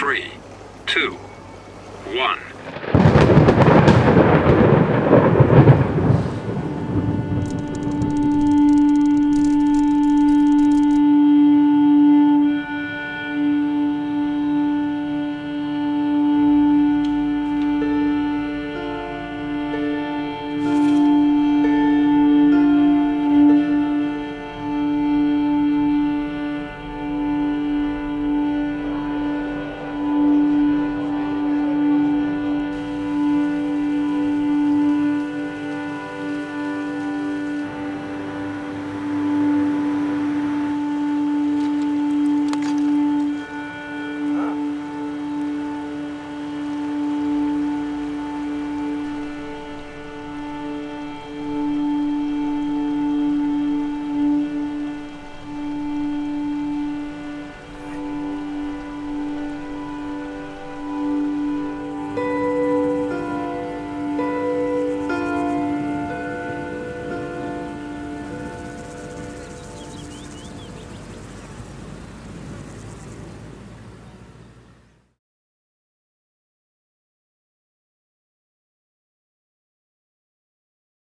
three, two, one.